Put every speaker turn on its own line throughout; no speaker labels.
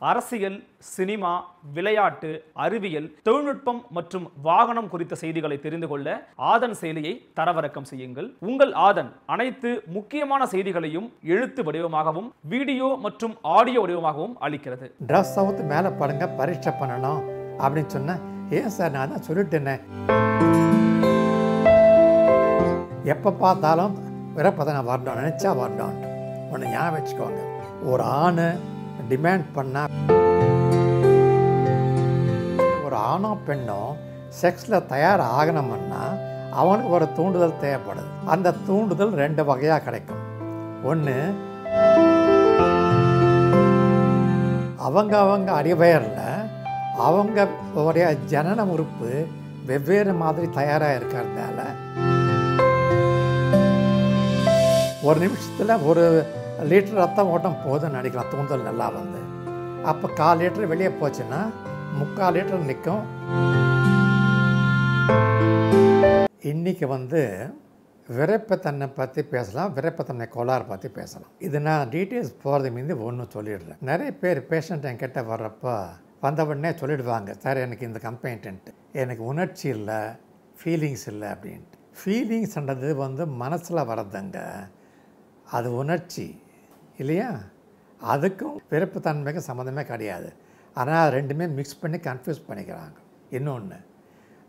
அரசியல் சினிமா விளையாட்டு அறிவியல் தொழில்நுட்பம் மற்றும் வாகனம் குறித்த செய்திகளை தெரிந்து கொள்ள ஆதன் செயலியை தரவிறக்கம் செய்யுங்கள். உங்கள் ஆதன் அனைத்து முக்கியமான செய்திகளையும் எழுத்து வடிவமாகவும் வீடியோ மற்றும் ஆடியோ வடிவமாகவும் அளிக்கிறது.
ட்ரெஸ் அவுத்து மேலே பாருங்க பரீட்சை பண்ணணும் அப்படின்னு சொன்னேன் ஏன் சார் நான் தான் சொல்லிட்டேனே? எப்போ பார்த்தாலும் விரப்பதனை வரணும் நினச்சா வரணும். ஒன்று ஞாபகம் வச்சுக்கோங்க. ஒரு ஆண் டிமேண்ட் பண்ணால் ஒரு ஆணோ பெண்ணோ செக்ஸில் தயார் ஆகணும்னா அவனுக்கு ஒரு தூண்டுதல் தேவைப்படுது. அந்த தூண்டுதல் ரெண்டு வகையாக கிடைக்கும். ஒன்று அவங்க அவங்க அடிவயரில் அவங்க உடைய ஜனன உறுப்பு வெவ்வேறு மாதிரி தயாராக இருக்கிறதால ஒரு நிமிஷத்தில் ஒரு லிட்டர் ரத்தம் ஓட்டம் போதும்னு நினைக்கிறேன். தூண்டல் நல்லா வந்து. அப்போ கால் லிட்டர் வெளியே போச்சுன்னா முக்கால் லிட்டர் நிற்கும் இன்றைக்கி வந்து விரைப்பத்தன்மை பற்றி பேசலாம் விரைப்பத்தன்மை கோளாறு பற்றி பேசலாம். இது நான் டீட்டெயில்ஸ் போகிறது மீது ஒன்று சொல்லிடுறேன். நிறைய பேர் பேஷண்ட் என்கிட்ட வர்றப்போ வந்த உடனே சொல்லிடுவாங்க சார் எனக்கு இந்த கம்ப்ளைண்ட்டு எனக்கு உணர்ச்சி இல்லை ஃபீலிங்ஸ் இல்லை அப்படின்ட்டு. ஃபீலிங்ஸ்ன்றது வந்து மனசில் வர்றதுங்க. அது உணர்ச்சி. இல்லையா? அதுக்கும் விருப்பத்தன்மைக்கும் சம்மந்தமே கிடையாது. ஆனால் ரெண்டுமே மிக்ஸ் பண்ணி கன்ஃபியூஸ் பண்ணிக்கிறாங்க. இன்னொன்று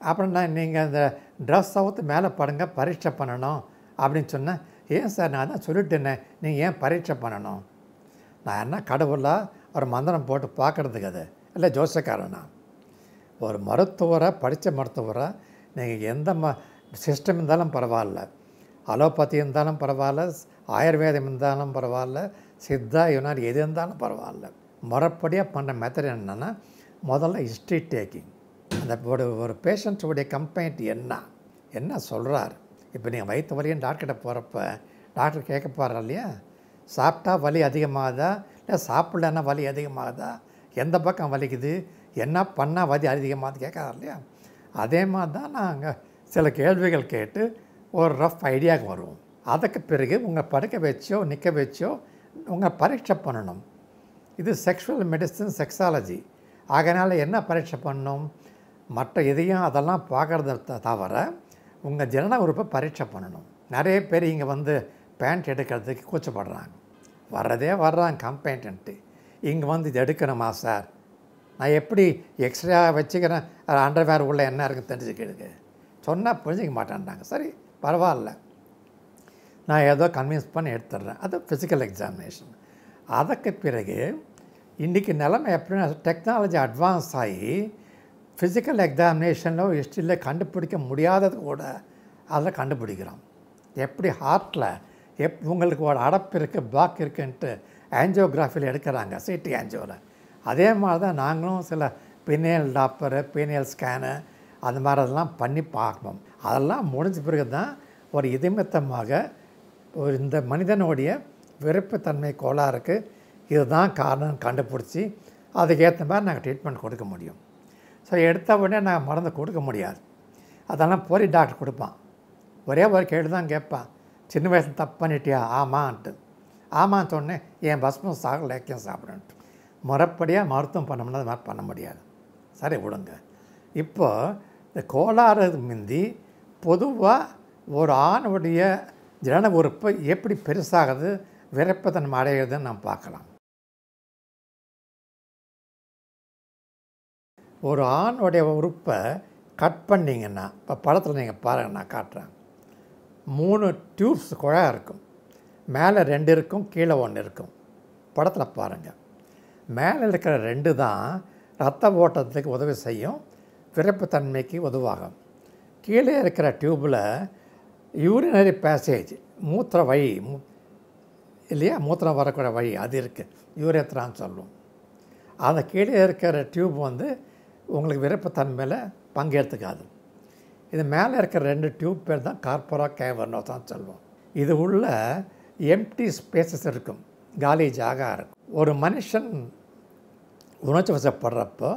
அப்புறம் நான் நீங்கள் அந்த ட்ரெஸ் அவுத்து மேலே படுங்க பரீட்சை பண்ணணும் அப்படின்னு சொன்னேன் ஏன் சார் நான் தான் சொல்லிட்டேனே நீங்கள் ஏன் பரீட்சை பண்ணணும்? நான் என்ன கடவுளாக ஒரு மந்திரம் போட்டு பார்க்குறதுக்கு அது. இல்லை ஜோசக்காரனா ஒரு மருத்துவரை படித்த மருத்துவரை நீங்கள் எந்த ம சிஸ்டம் இருந்தாலும் பரவாயில்ல. அலோபதி இருந்தாலும் பரவாயில்ல ஆயுர்வேதம் இருந்தாலும் பரவாயில்ல சித்தா யுனானி எது இருந்தாலும் பரவாயில்ல. முறைப்படியாக பண்ண மெத்தட் என்னென்னா முதல்ல ஹிஸ்ட்ரி டேக்கிங் அந்த ஒரு ஒரு பேஷண்ட்ஸுடைய கம்ப்ளைண்ட் என்ன? என்ன சொல்கிறார் இப்போ நீங்கள் வயிற்று வலியும் டாக்டர்கிட்ட போகிறப்ப டாக்டர் கேட்க போகிறார் இல்லையா? சாப்பிட்டா வலி அதிகமாகுதா? இல்லை சாப்பிட்லன்னா வலி அதிகமாகுதா? எந்த பக்கம் வலிக்குது? என்ன பண்ணால் வலி அதிகமாகுது கேட்குறாரு இல்லையா? அதே மாதிரி தான் நாங்கள் சில கேள்விகள் கேட்டு ஒரு ரஃப் ஐடியாவுக்கு வரும். அதுக்கு பிறகு உங்கள் படுக்க வச்சோ நிற்க வச்சோ உங்கள் பரீட்சை பண்ணணும். இது செக்ஷுவல் மெடிசன் செக்ஸாலஜி அதனால் என்ன பரீட்சை பண்ணணும்? மற்ற எதையும் அதெல்லாம் பார்க்குறத தவிர உங்கள் ஜனன உறுப்பை பரீட்சை பண்ணணும். நிறைய பேர் இங்கே வந்து பேண்ட் எடுக்கிறதுக்கு கூச்சப்படுறாங்க. வர்றதே வர்றாங்க கம்பேண்டன்ட்டு இங்கே வந்து இது எடுக்கணுமா சார் நான் எப்படி எக்ஸ்ட்ரா வச்சுக்கிறேன் அண்டர்வேர் உள்ள என்ன இருக்குன்னு தெரிஞ்சுக்கிறதுக்கு சொன்னால் புரிஞ்சிக்க மாட்டேன்றாங்க. சரி பரவாயில்ல. நான் ஏதோ கன்வின்ஸ் பண்ணி எடுத்துடுறேன். அது ஃபிசிக்கல் எக்ஸாமினேஷன் அதற்கு பிறகு இன்றைக்கி நிலைமை எப்படின்னா டெக்னாலஜி அட்வான்ஸ் ஆகி ஃபிசிக்கல் எக்ஸாமினேஷனில் ஹிஸ்ட்ரியில் கண்டுபிடிக்க முடியாதது கூட அதில் கண்டுபிடிக்கிறோம். எப்படி ஹார்ட்டில் எப் உங்களுக்கு ஒரு அடப்பு இருக்குது பிளாக் இருக்குன்ட்டு ஆன்ஜியோகிராஃபியில் எடுக்கிறாங்க சிடி ஆன்ஜியோவில் அதே மாதிரி தான் நாங்களும் சில பினியல் டாப்பரு பினியல் ஸ்கேனு அந்த மாதிரி அதெல்லாம் பண்ணி பார்ப்போம் அதெல்லாம் முடிஞ்ச பிறகு தான் ஒரு இதமித்தமாக ஒரு இந்த மனிதனுடைய விருப்பத்தன்மை கோளாறுக்கு இதுதான் காரணம் கண்டுபிடிச்சி அதுக்கேற்ற மாதிரி நாங்கள் ட்ரீட்மெண்ட் கொடுக்க முடியும். ஸோ எடுத்த உடனே நாங்கள் மருந்து கொடுக்க முடியாது. அதெல்லாம் போய் டாக்டர் கொடுப்பான். ஒரே ஒரு கேள்வி தான் கேட்பான். சின்ன வயசில் தப்பு பண்ணிட்டியா? ஆமான்ட்டு. ஆமான்னு சொன்னேன் என் பஸ்மம் சாக லேக்கியம் சாப்பிடன்ட்டு. முறைப்படியாக மருத்துவம் பண்ணோம்னா அது மாதிரி பண்ண முடியாது. சரி விடுங்க. இப்போ இந்த கோளாறு மிந்தி பொதுவாக ஒரு ஆணுடைய ஜன உறுப்பு எப்படி பெருசாகுது விரைப்பதன் அடையுதுன்னு நம்ம பார்க்கலாம். ஒரு ஆணுடைய உறுப்பை கட் பண்ணிங்கன்னா இப்போ படத்தில் நீங்கள் பாருங்கள் நான் காட்டுறேன். மூணு டியூப்ஸ் குழாய் இருக்கும். மேலே ரெண்டு இருக்கும் கீழே ஒன்று இருக்கும். படத்தில் பாருங்கள் மேலே இருக்கிற ரெண்டு தான் ரத்த ஓட்டத்துக்கு உதவி செய்யும். விரைப்புத்தன்மைக்கு உதவாகும். கீழே இருக்கிற டியூப்பில் யூரினரி பேசேஜ் மூத்திர வழி இல்லையா? மூத்திரம் வரக்கூடிய வழி அது இருக்குது யூரேத்ரான்னு சொல்லுவோம். அந்த கீழே இருக்கிற டியூப் வந்து உங்களுக்கு விருப்பத்தன்மையில் பங்கேற்றுக்காது இது மேலே இருக்கிற ரெண்டு டியூப் பேர் தான் கார்பரா கேவர்னோ தான் சொல்லுவோம். இது உள்ள எம்டி ஸ்பேசஸ் இருக்கும். காலி ஜாகா இருக்கும். ஒரு மனுஷன் உணர்ச்சி வசப்படுறப்போ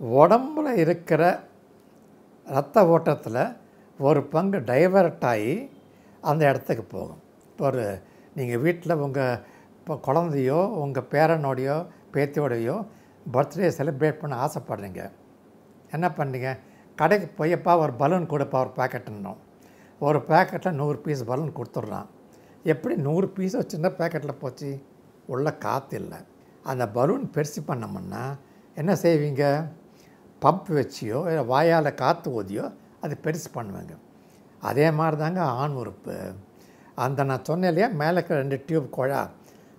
உடம்புல இருக்கிற ரத்த ஓட்டத்தில் ஒரு பங்கு டைவர்ட் ஆகி அந்த இடத்துக்கு போகும். இப்போ ஒரு நீங்கள் வீட்டில் உங்கள் இப்போ குழந்தையோ உங்கள் பேரனோடையோ பேத்தியோடையோ பர்த்டே செலிப்ரேட் பண்ண ஆசைப்படுறீங்க. என்ன பண்ணீங்க? கடைக்கு போயப்பா ஒரு பலூன் கொடுப்பா ஒரு பேக்கெட்டுன்னோம் ஒரு பேக்கெட்டில் நூறு பீஸ் பலூன் கொடுத்துட்றான். எப்படி நூறு பீஸ் சின்ன பேக்கெட்டில் போச்சு? உள்ள காற்று இல்லை. அந்த பலூன் பெருசு பண்ணோம்னா என்ன செய்வீங்க? பம்ப் வச்சியோ இல்லை வாயால் காற்று ஊதியோ அது பெருசு பண்ணுவேங்க. அதே மாதிரி தாங்க ஆண் உறுப்பு. அந்த நான் சொன்னேன் இல்லையா மேலே இருக்கிற ரெண்டு டியூப் குழா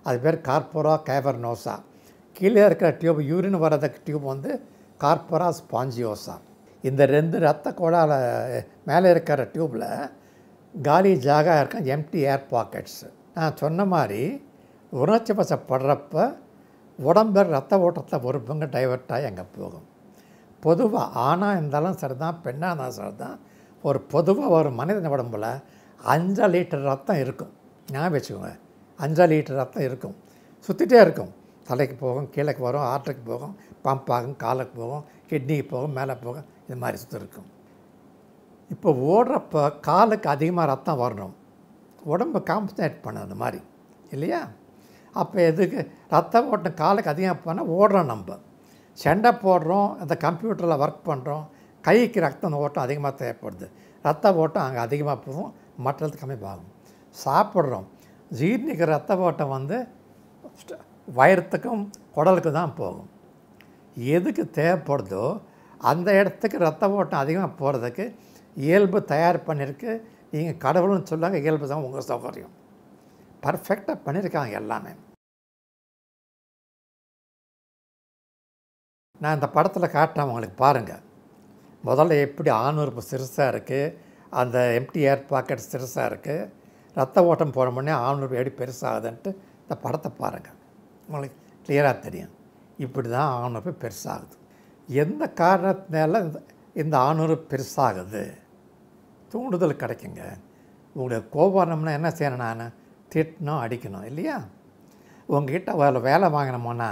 அது பேர் கார்போரா கேவர்னோசா. கீழே இருக்கிற டியூப் யூரின் வர்றதுக்கு டியூப் வந்து கார்போரா ஸ்பாஞ்சியோசா. இந்த ரெண்டு ரத்த குழாவில் மேலே இருக்கிற டியூப்பில் காலி ஜாகா இருக்கும் எம்டி ஏர் பாக்கெட்ஸ் நான் சொன்ன மாதிரி உணர்ச்சி வசப்படுறப்ப உடம்பு ரத்த ஓட்டத்தை ஒரு பங்கு டைவர்ட்டாக எங்கே அங்கே போகும். பொதுவாக ஆணாக இருந்தாலும் சரி தான் பெண்ணாக இருந்தாலும் சரி தான் ஒரு பொதுவாக ஒரு மனிதன் உடம்புல அஞ்சு லிட்டர் ரத்தம் இருக்கும். ஞாபகம் வச்சுக்கோங்க. அஞ்சு லிட்டர் ரத்தம் இருக்கும். சுற்றிட்டே இருக்கும். தலைக்கு போகும் கீழே வரும் ஆற்றுக்கு போகும் பம்ப் ஆகும் காலுக்கு போகும் கிட்னிக்கு போகும் மேலே போகும் இது மாதிரி சுற்றி இருக்கும். இப்போ ஓடுறப்போ காலுக்கு அதிகமாக ரத்தம் வரணும். உடம்பு காம்பன்சேட் பண்ண அந்த மாதிரி. இல்லையா? அப்போ எதுக்கு? ரத்த ஓட்டம் காலுக்கு அதிகமாக போனால் ஓடுறோம் நம்ம. சண்டை போடுறோம் அந்த கம்ப்யூட்டரில் ஒர்க் பண்ணுறோம் கைக்கு ரத்தம் ஓட்டம் அதிகமாக தேவைப்படுது. ரத்த ஓட்டம் அங்கே அதிகமாக போகும் மற்றது கம்மி ஆகும் சாப்பிட்றோம். ஜீர்ணிக்கிற ரத்த ஓட்டம் வந்து வயிறத்துக்கும் குடலுக்கு தான் போகும். எதுக்கு தேவைப்படுதோ அந்த இடத்துக்கு ரத்த ஓட்டம் அதிகமாக போகிறதுக்கு இயல்பு தயார் பண்ணியிருக்கு. நீங்கள் கடவுள்னு சொல்லாங்க இயல்பு தான் உங்கள் சௌகரியம். பர்ஃபெக்டாக பண்ணியிருக்காங்க எல்லாமே. நான் இந்த படத்தில் காட்டுறேன் உங்களுக்கு பாருங்கள் முதல்ல எப்படி ஆணுறுப்பு சிறுசாக இருக்குது அந்த எம்டி ஏர் பாக்கெட் சிறுசாக இருக்குது ரத்த ஓட்டம் போன உடனே ஆணுறுப்பு எப்படி பெருசாகுதுன்ட்டு இந்த படத்தை பாருங்கள் உங்களுக்கு கிளியராக தெரியும். இப்படி தான் ஆணுறுப்பு பெருசாகுது. எந்த காரணத்தினால இந்த இந்த ஆணுறுப்பு பெருசாகுது? தூண்டுதல் கிடைக்குங்க. உங்களுக்கு கோபம்னா என்ன செய்யணும் நான்? திட்டணும் அடிக்கணும் இல்லையா? உங்ககிட்ட வேலை வேலை வாங்கினோம்னா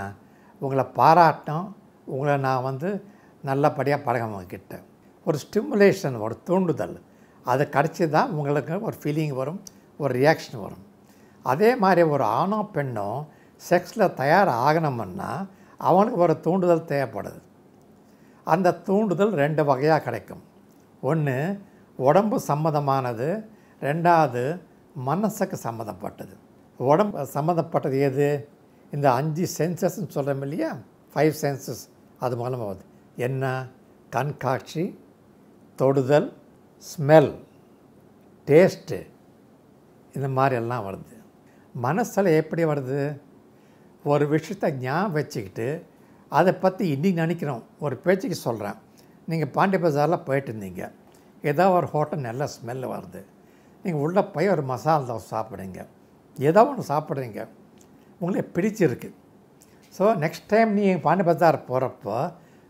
உங்களை பாராட்டணும் உங்களை நான் வந்து நல்லபடியாக பழகணும் ஒரு ஸ்டிமுலேஷன் ஒரு தூண்டுதல் அது கிடச்சி தான் உங்களுக்கு ஒரு ஃபீலிங் வரும் ஒரு ரியாக்ஷன் வரும். அதே மாதிரி ஒரு ஆணோ பெண்ணோ செக்ஸில் தயார் ஆகணும்னா அவனுக்கு ஒரு தூண்டுதல் தேவைப்படுது. அந்த தூண்டுதல் ரெண்டு வகையாக கிடைக்கும். ஒன்று உடம்பு சம்மந்தமானது. ரெண்டாவது மனசுக்கு சம்மந்தப்பட்டது. உடம்பு சம்மந்தப்பட்டது எது? இந்த அஞ்சு சென்சஸ்ன்னு சொல்கிறோம் இல்லையா? ஃபைவ் சென்சஸ் அது மூலமாக வருது. என்ன? கண்காட்சி தொடுதல் ஸ்மெல் டேஸ்ட்டு இந்த மாதிரி எல்லாம் வருது. மனசில் எப்படி வருது? ஒரு விஷயத்தை ஞாபகம் வச்சுக்கிட்டு அதை பற்றி இன்றைக்கி நினைக்கிறோம். ஒரு பேச்சுக்கு சொல்கிறேன் நீங்கள் பாண்டி பஜாரில் போயிட்டு இருந்தீங்க. ஏதோ ஒரு ஹோட்டல் நல்ல ஸ்மெல் வருது. நீங்கள் உள்ளே போய் ஒரு மசாலா தோசை சாப்பிடுங்க ஏதோ ஒன்று சாப்பிட்றீங்க. உங்களை பிடிச்சிருக்கு. ஸோ நெக்ஸ்ட் டைம் நீங்கள் பாண்டி பஜார் போகிறப்போ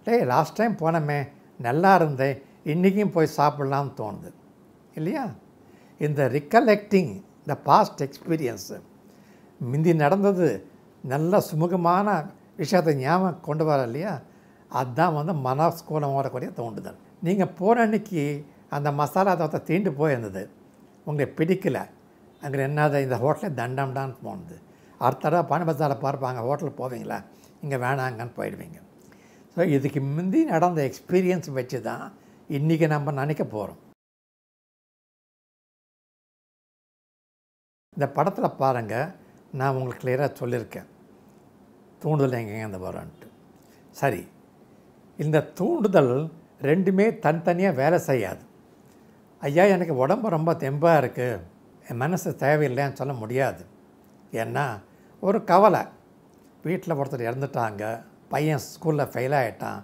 டேய் லாஸ்ட் டைம் போனோமே நல்லா இருந்தேன் இன்றைக்கும் போய் சாப்பிட்லான்னு தோணுது. இல்லையா? இந்த ரிகலெக்டிங் இந்த பாஸ்ட் எக்ஸ்பீரியன்ஸு முந்தி நடந்தது நல்ல சுமூகமான விஷயத்தை ஞாபகம் கொண்டு வர இல்லையா? அதுதான் வந்து மனஸ்கூலம் வரக்கூடிய தோண்டுதல். நீங்கள் போன அன்னைக்கு அந்த மசாலா தோத்தை தீண்டு போயிருந்தது. உங்களுக்கு பிடிக்கல. அங்கே என்னது? இந்த ஹோட்டலே தண்டம்டான்னு போனது அடுத்த தடவை பார்ப்பாங்க ஹோட்டலுக்கு போவீங்களா? இங்கே வேணாங்கன்னு போயிடுவீங்க. ஸோ இதுக்கு முந்தி நடந்த எக்ஸ்பீரியன்ஸ் வச்சு தான் இன்றைக்கி நம்ம நினைக்க போகிறோம் இந்த படத்தில் பாருங்கள் நான் உங்களுக்கு கிளியராக சொல்லியிருக்கேன். தூண்டுதல் எங்கேருந்து வரும்ன்ட்டு. சரி இந்த தூண்டுதல் ரெண்டுமே தனித்தனியாக வேலை செய்யாது. ஐயா எனக்கு உடம்பு ரொம்ப தெம்பாக இருக்குது என் மனசு தேவையில்லைன்னு சொல்ல முடியாது. ஏன்னா ஒரு கவலை. வீட்டில் ஒருத்தர் இறந்துட்டாங்க பையன் ஸ்கூலில் ஃபெயில் ஆகிட்டான்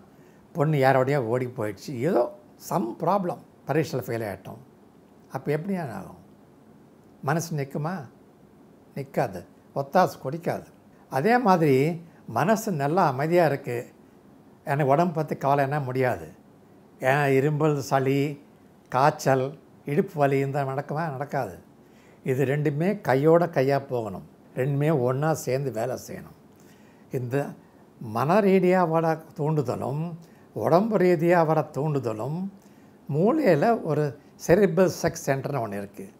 பொண்ணு யாரோடையோ ஓடி போயிடுச்சு ஏதோ சம் ப்ராப்ளம் பரீட்சையில் ஃபெயில் ஆகிட்டோம் அப்போ எப்படி ஆகும்? மனசு நிற்குமா? நிற்காது. ஒத்தாசு குடிக்காது அதே மாதிரி மனசு நல்லா அமைதியாக இருக்குது எனக்கு உடம்பு பற்றி கவலை என்ன முடியாது. ஏன்? இரும்பல் சளி காய்ச்சல் இடுப்பு வலி இந்த நடக்குமா? நடக்காது. இது ரெண்டுமே கையோட கையாக போகணும். ரெண்டுமே ஒன்றா சேர்ந்து வேலை செய்யணும். இந்த மன ரீதியாக வர தூண்டுதலும் உடம்பு ரீதியாக வர தூண்டுதலும் மூளையில் ஒரு செரிபல் செக்ஸ் சென்டர்னு ஒன்று இருக்குது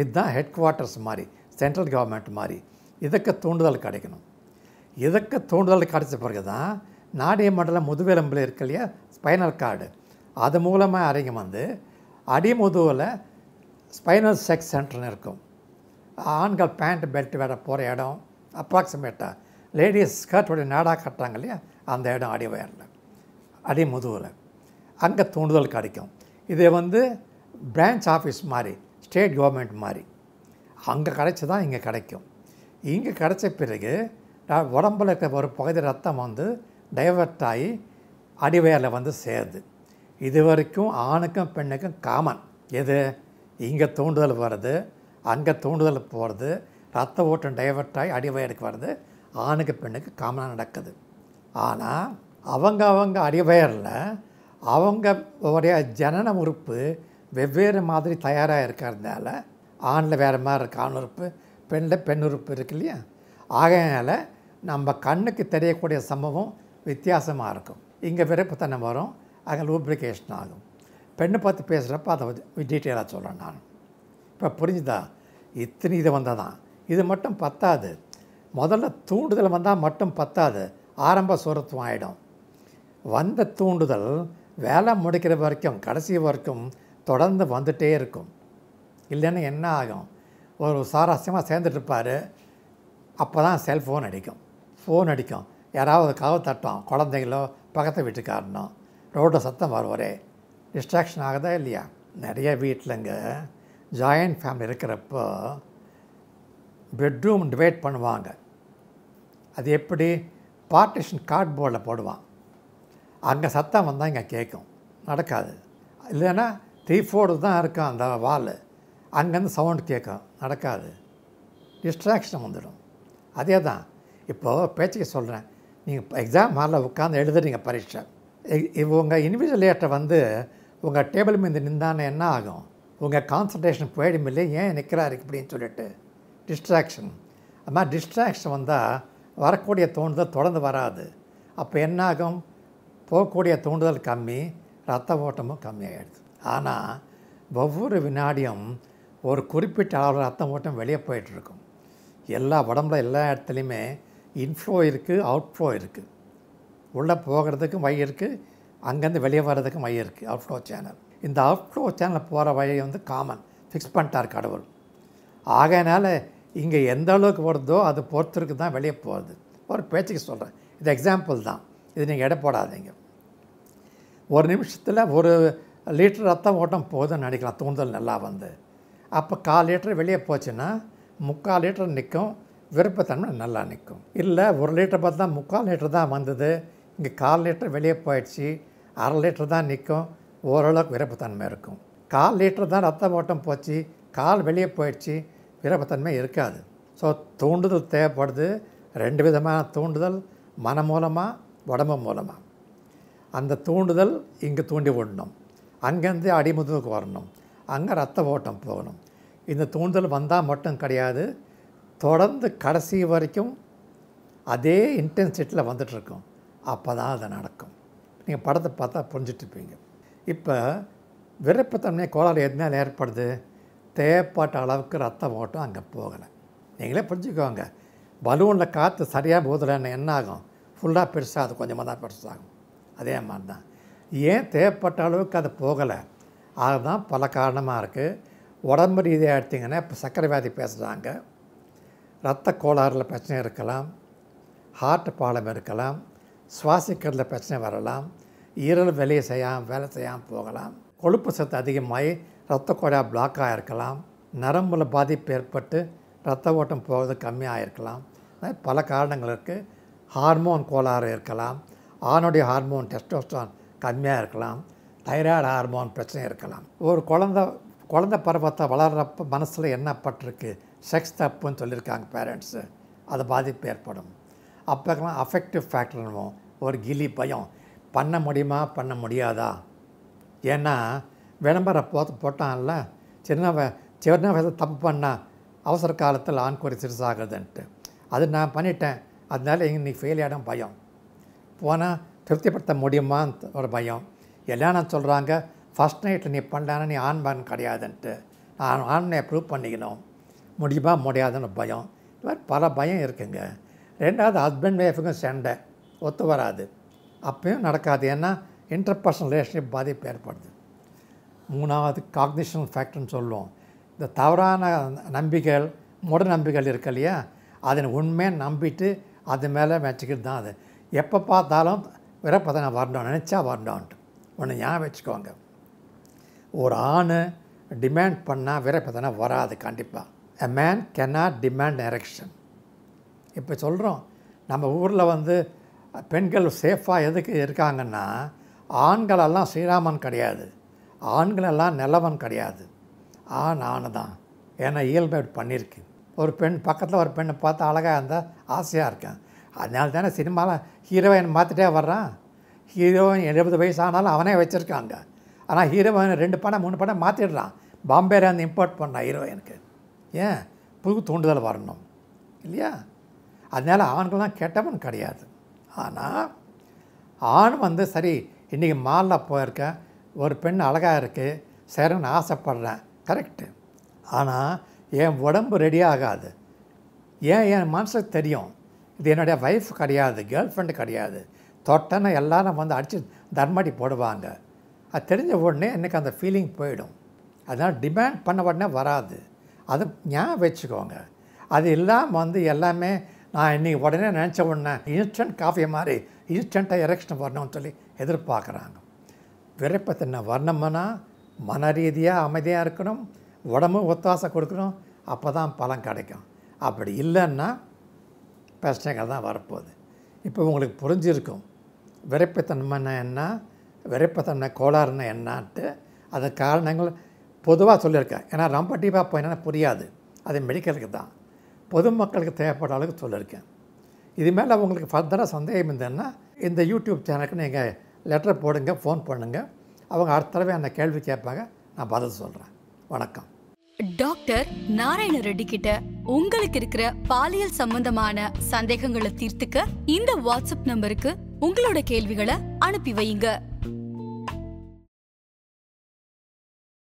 இதுதான் ஹெட் குவார்ட்டர்ஸ் மாதிரி சென்ட்ரல் கவர்மெண்ட் மாதிரி. இதுக்கு தூண்டுதல் கிடைக்கணும். இதுக்கு தூண்டுதல் கிடைச்ச பிறகு தான் நாடிய மண்டலம் முதுவெலும்பில் இருக்கு இல்லையா ஸ்பைனல் கார்டு அது மூலமாக அறிங்க வந்து அடிமுதுவில் ஸ்பைனல் செக்ஸ் சென்டர்னு இருக்கும். ஆண்கள் பேண்ட் பெல்ட் வேற போகிற இடம் அப்ராக்சிமேட்டாக லேடிஸ் ஸ்கர்ட்டோடைய நாடாக கட்டுறாங்க இல்லையா? அந்த இடம் அடி வயரில் அடி முதுகில். அங்கே தூண்டுதல் கிடைக்கும். இது வந்து பிரான்ச் ஆஃபீஸ் மாதிரி ஸ்டேட் கவர்மெண்ட் மாதிரி அங்கே கிடைச்சி தான் இங்கே கிடைக்கும். இங்கே கிடைச்ச பிறகு உடம்புல இருக்க ஒரு பகுதி ரத்தம் வந்து டைவர்ட் ஆகி அடிவயரில் வந்து சேருது. இது வரைக்கும் ஆணுக்கும் பெண்ணுக்கும் காமன் எது? இங்கே தூண்டுதல் வருது அங்கே தூண்டுதல் போகிறது ரத்த ஓட்டம் டைவர்ட் ஆகி அடிவயருக்கு வருது ஆணுக்கு பெண்ணுக்கு காமனாக நடக்குது. ஆனால் அவங்க அவங்க அடிவயரில் அவங்க உடைய ஜனன உறுப்பு வெவ்வேறு மாதிரி தயாராக இருக்கிறதுனால ஆணில் வேறு மாதிரி இருக்கு ஆண் உறுப்பு பெண்ணில் பெண் உறுப்பு இருக்கு இல்லையா? ஆகையால் நம்ம கண்ணுக்கு தெரியக்கூடிய சம்பவம் வித்தியாசமாக இருக்கும். இங்கே விருப்பத்தனம் வரும் அங்கே லூப்ரிகேஷன் ஆகும். பெண்ணை பார்த்து பேசுகிறப்ப அதை டீட்டெயிலாக சொல்கிறேன் நான். இப்போ புரிஞ்சுதா? இத்தனை இது வந்தால் தான் இது மட்டும் பத்தாது. முதல்ல தூண்டுதல் வந்தால் மட்டும் பத்தாது. ஆரம்ப சுரத்துவம் ஆகிடும் வந்த தூண்டுதல் வேலை முடிக்கிற வரைக்கும் கடைசி வரைக்கும் தொடர்ந்து வந்துட்டே இருக்கும். இல்லைன்னா என்ன ஆகும்? ஒரு சாராசியமாக சேர்ந்துட்டுருப்பார் அப்போ தான் செல்ஃபோன் அடிக்கும். ஃபோன் அடிக்கும். யாராவது கதவு தட்டும் குழந்தைங்களோ பக்கத்து வீட்டுக்காரனோ ரோட்டில் சத்தம் வருவரே. டிஸ்ட்ராக்ஷன் ஆகுதா இல்லையா? நிறைய வீட்டிலங்க ஜாயின்ட் ஃபேமிலி இருக்கிறப்போ பெட்ரூம் டிவைட் பண்ணுவாங்க. அது எப்படி? பார்ட்டிஷன் கார்ட்போர்டில் போடுவான். அங்கே சத்தம் வந்தால் இங்கே கேட்கும் நடக்காது. இல்லைன்னா த்ரீ ஃபோர்டு தான் இருக்கும் அந்த வால் அங்கேருந்து சவுண்ட் கேட்கும் நடக்காது. டிஸ்ட்ராக்ஷன் வந்துடும் அதே தான். இப்போது பேச்சுக்கு சொல்கிறேன் நீங்கள் எக்ஸாம் ஹாலில் உட்காந்து எழுதுறீங்க பரீட்சை. இ- இவ உங்கள் இன்விஜிலேட்டர் வந்து உங்கள் டேபிள் மீது நின்றானே என்ன ஆகும்? உங்கள் கான்சன்ட்ரேஷன் போயிடும் இல்லை ஏன் நிற்கிறாரு இப்படின்னு சொல்லிட்டு. டிஸ்ட்ராக்ஷன் அது மாதிரி டிஸ்ட்ராக்ஷன் வந்தால் வரக்கூடிய தூண்டுதல் தொடர்ந்து வராது. அப்போ என்ன ஆகும் போகக்கூடிய தூண்டுதல் கம்மி ரத்த ஓட்டமும் கம்மியாகிடுது ஆனால் ஒவ்வொரு வினாடியும் ஒரு குறிப்பிட்ட அளவு ரத்த ஓட்டம் வெளியே போயிட்டுருக்கும். எல்லா உடம்புல எல்லா இடத்துலையுமே இன்ஃப்ளோ இருக்குது அவுட்ஃப்ளோ இருக்குது உள்ளே போகிறதுக்கும் வை இருக்குது அங்கேருந்து வெளியே வர்றதுக்கும் வை இருக்குது அவுட்ஃப்ளோ சேனல் இந்த அவுட்ஃப்ளோ சேனல் போகிற வழி வந்து காமன் ஃபிக்ஸ் பண்ணிட்டார் கடவுள். ஆகையினால இங்கே எந்த அளவுக்கு வருதோ அது பொறுத்திருக்கு தான் வெளியே போகிறது ஒரு பேச்சுக்கு சொல்கிறேன் இது எக்ஸாம்பிள் தான். இது நீங்கள் எடை போடாதீங்க. ஒரு நிமிஷத்தில் ஒரு லிட்டர் ரத்தம் ஓட்டம் போதும்னு நினைக்கலாம். தூண்டல் நல்லா வந்து. அப்போ கால் லிட்டர் வெளியே போச்சுன்னா முக்கால் லிட்டர் நிற்கும் விருப்பத்தன்மை நல்லா நிற்கும் இல்லை ஒரு லிட்டர் பார்த்தா முக்கால் லிட்டர் தான் வந்தது. இங்கே கால் லிட்டர் வெளியே போயிடுச்சு. அரை லிட்டர் தான் நிற்கும் ஓரளவுக்கு விருப்பத்தன்மை இருக்கும். கால் லிட்டர் தான் ரத்த ஓட்டம் போச்சு. கால் வெளியே போயிடுச்சு. விருப்பத்தன்மை இருக்காது. ஸோ தூண்டுதல் தேவைப்படுது. ரெண்டு விதமான தூண்டுதல். மனம் மூலமாக உடம்பு மூலமாக அந்த தூண்டுதல் இங்கே தூண்டி விடணும். அங்கேருந்து அடிமுதுகுக்கு வரணும். அங்கே ரத்த ஓட்டம் போகணும். இந்த தூண்டுதல் வந்தால் மட்டும் கிடையாது. தொடர்ந்து கடைசி வரைக்கும் அதே இன்டென்சிட்டியில் வந்துட்டுருக்கும் அப்போ தான் அது நடக்கும். நீங்கள் படத்தை பார்த்தா புரிஞ்சிட்ருப்பீங்க இப்போ விருப்பத்தன்மை கோளாறு எதனால் ஏற்படுது? தேவைப்பட்ட அளவுக்கு ரத்த ஓட்டம் அங்கே போகலை. நீங்களே புரிஞ்சுக்கோங்க. பலூனில் காற்று சரியாக போதில்லைன்னு என்ன ஆகும்? ஃபுல்லாக பெருசாக அது கொஞ்சமாக தான் பெருசாகும். அதே மாதிரி தான் ஏன் தேவைப்பட்ட அளவுக்கு அது போகலை? அதுதான் பல காரணமாக இருக்குது உடம்பு ரீதியாக எடுத்திங்கன்னா இப்போ சர்க்கரை வியாதி பேசுகிறாங்க ரத்த கோளாறில் பிரச்சனை இருக்கலாம். ஹார்ட் பாலம் இருக்கலாம். சுவாசிக்கிறதுல பிரச்சனை வரலாம். ஈரல் வேலையை செய்யாமல் வேலை செய்யாமல் போகலாம். கொழுப்பு சத்து அதிகமாகி ரத்த குழாய் பிளாக் நரம்பில் பாதிப்பு ஏற்பட்டு ரத்த ஓட்டம் போகிறது கம்மியாக இருக்கலாம் அது பல காரணங்கள் இருக்குது ஹார்மோன் கோளாறு இருக்கலாம். ஆணுடைய ஹார்மோன் டெஸ்டோஸ்டான் கம்மியாக இருக்கலாம் தைராய்டு ஹார்மோன் பிரச்சனை இருக்கலாம். ஒரு குழந்த குழந்த பருவத்தை வளர்கிறப்ப மனசில் என்ன பட்டிருக்கு? செக்ஸ் தப்புன்னு சொல்லியிருக்காங்க பேரண்ட்ஸு அது பாதிப்பு ஏற்படும். அப்போக்கெல்லாம் அஃபெக்டிவ் ஃபேக்டர்னுவோம் ஒரு கிலி பயம். பண்ண முடியுமா பண்ண முடியாதா? ஏன்னா விளம்பரம் போட்டு போட்டான்ல சின்ன வ சின்ன வயசில் தப்பு பண்ணால் அவசர காலத்தில் ஆண்குறி சிறுசாகுதுன்ட்டு அது நான் பண்ணிட்டேன். அதனால இன்னைக்கு ஃபெயில் ஆகிடும் பயம். போனால் திருப்திப்படுத்த முடியுமான்னு ஒரு பயம். எல்லாம் சொல்கிறாங்க ஃபஸ்ட் நைட்டில் நீ பண்ணலான்னு நீ ஆண்பான் கிடையாதுன்ட்டு. நான் ஆண்மையை ப்ரூவ் பண்ணிக்கணும். முடியுமா முடியாதுன்னு பயம். இது மாதிரி பல பயம் இருக்குங்க. ரெண்டாவது ஹஸ்பண்ட் ஒய்ஃபுக்கும் சண்டை. ஒத்து வராது. அப்பயும் நடக்காது. ஏன்னா இன்டர்பர்சனல் ரிலேஷன்ஷிப் பாதிப்பு ஏற்படுது. மூணாவது காக்னிஷன் ஃபேக்டர்னு சொல்லுவோம். இந்த தவறான நம்பிக்கைகள் மூட நம்பிக்கைகள் இருக்கு இல்லையா? அதனை உண்மையை நம்பிட்டு அது மேலே வச்சுக்கிட்டு தான் அது. எப்போ பார்த்தாலும் விரப்பதனை வரணும் நினச்சா வரணும்ன்ட்டு. ஒன்று ஞாபகம் வச்சுக்கோங்க. ஒரு ஆண் டிமாண்ட் பண்ணால் விரப்பதனை வராது கண்டிப்பாக a man cannot demand erection இப்போ சொல்கிறோம் நம்ம ஊரில் வந்து பெண்கள் சேஃபாக எதுக்கு இருக்காங்கன்னா ஆண்களெல்லாம் ஸ்ரீராமன் கிடையாது. ஆண்களெல்லாம் நிலவன் கிடையாது. ஆண் ஆண் தான். ஏன்னா இயல்பு அப்படி பண்ணியிருக்கு ஒரு பெண் பக்கத்தில் ஒரு பெண்ணை பார்த்து அழகாக இருந்தால் ஆசையாக இருக்கேன். அதனால தானே சினிமாவில் ஹீரோயின் மாற்றிட்டே வர்றான். ஹீரோயின் எழுபது வயசு ஆனாலும் அவனே வச்சுருக்காங்க. ஆனால் ஹீரோயின் ரெண்டு படம் மூணு படம் மாற்றிடுறான் பாம்பேல இருந்து இம்போர்ட் பண்ணான் ஹீரோயினுக்கு. ஏன்? புது தூண்டுதல் வரணும். இல்லையா? அதனால் ஆண்கள்லாம் கெட்டவன் கிடையாது. ஆனால் ஆண் வந்து சரி இன்றைக்கி மாலில் போயிருக்கேன் ஒரு பெண் அழகாக இருக்குது சரின்னு ஆசைப்பட்றேன். கரெக்டு ஆனால் என் உடம்பு ரெடி ஆகாது. ஏன் என் மனசுக்கு தெரியும்? இது என்னுடைய ஒய்ஃப் கிடையாது கேர்ள் ஃப்ரெண்டு கிடையாது. தொட்டனை எல்லாரும் வந்து அடித்து தர்மடி போடுவாங்க. அது தெரிஞ்ச உடனே எனக்கு அந்த ஃபீலிங் போயிடும். அதனால் டிமாண்ட் பண்ண உடனே வராது. அது ஞாபகம் வச்சுக்கோங்க. அது இல்லாமல் வந்து எல்லாமே நான் இன்றைக்கி உடனே நினச்ச உடனே இன்ஸ்டன்ட் காஃபியை மாதிரி இன்ஸ்டண்ட்டாக எரெக்ஷன் வரணும்னு சொல்லி எதிர்பார்க்குறாங்க. விருப்பத்தின வரணும்னா மன ரீதியாக அமைதியாக இருக்கணும் உடம்பு ஒத்தாசை கொடுக்கணும் அப்போ தான் பலம் கிடைக்கும். அப்படி இல்லைன்னா பிரச்சனைகள் தான் வரப்போகுது. இப்போ உங்களுக்கு புரிஞ்சிருக்கும். விரைப்புத்தன்மைன்னா என்ன? விரைப்புத்தன்மை கோளாறுனா என்னான்ட்டு. அது காரணங்கள் பொதுவாக சொல்லியிருக்கேன். ஏன்னா ரொம்ப டீப்பாக போயினா புரியாது. அது மெடிக்கலுக்கு தான். பொதுமக்களுக்கு தேவைப்பட அளவுக்கு சொல்லியிருக்கேன். இது மேலே உங்களுக்கு ஃபர்தராக சந்தேகம் இருந்ததுன்னா இந்த யூடியூப் சேனலுக்கு நீங்கள் லெட்டர் போடுங்க ஃபோன் பண்ணுங்கள் அவங்க அடுத்த தடவை அந்த கேள்வி கேட்பாங்க நான் பதில் சொல்கிறேன் வணக்கம்.
டாக்டர் நாராயண ரெட்டி கிட்ட உங்களுக்கு இருக்கிற பாலியல் சம்பந்தமான சந்தேகங்களை தீர்த்துக்க இந்த வாட்ஸ்அப் நம்பருக்கு உங்களோட கேள்விகளை அனுப்பி வையுங்க.